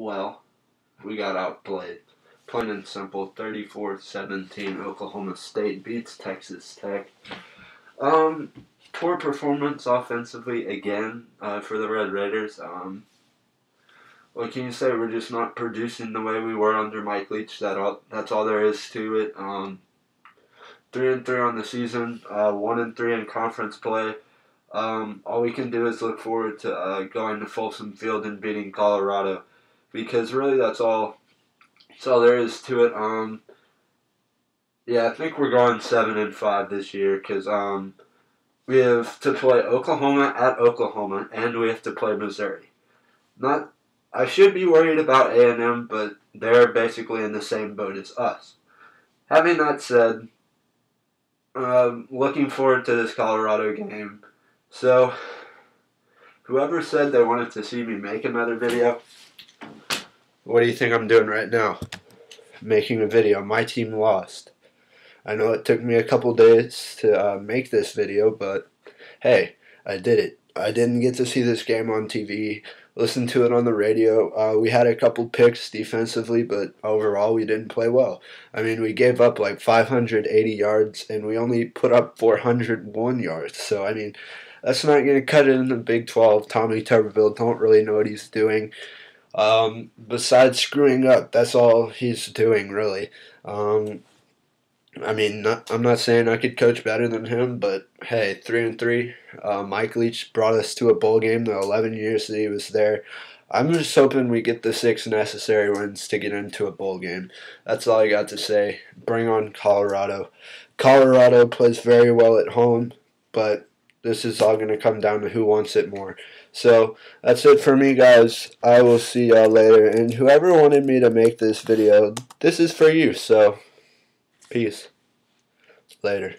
well. We got outplayed. Plain and simple, 34-17, Oklahoma State beats Texas Tech. Um, poor performance offensively again uh, for the Red Raiders. Um, what can you say? We're just not producing the way we were under Mike Leach. That all, that's all there is to it. Um, three and three on the season, uh, one and three in conference play. Um, all we can do is look forward to uh, going to Folsom Field and beating Colorado, because really that's all. That's all there is to it. Um, yeah, I think we're going seven and five this year because um, we have to play Oklahoma at Oklahoma and we have to play Missouri. Not, I should be worried about A and M, but they're basically in the same boat as us. Having that said, um, looking forward to this Colorado game. So, whoever said they wanted to see me make another video, what do you think I'm doing right now? Making a video. My team lost. I know it took me a couple days to uh, make this video, but hey, I did it. I didn't get to see this game on TV, listen to it on the radio. Uh, we had a couple picks defensively, but overall we didn't play well. I mean, we gave up like 580 yards and we only put up 401 yards. So, I mean, that's not going to cut it in the Big 12. Tommy Tuberville don't really know what he's doing. Um, besides screwing up, that's all he's doing, really. Um, I mean, not, I'm not saying I could coach better than him, but hey, three and three. Uh, Mike Leach brought us to a bowl game the 11 years that he was there. I'm just hoping we get the six necessary wins to get into a bowl game. That's all I got to say. Bring on Colorado. Colorado plays very well at home, but this is all going to come down to who wants it more. So that's it for me, guys. I will see y'all later. And whoever wanted me to make this video, this is for you. So. Peace. Later.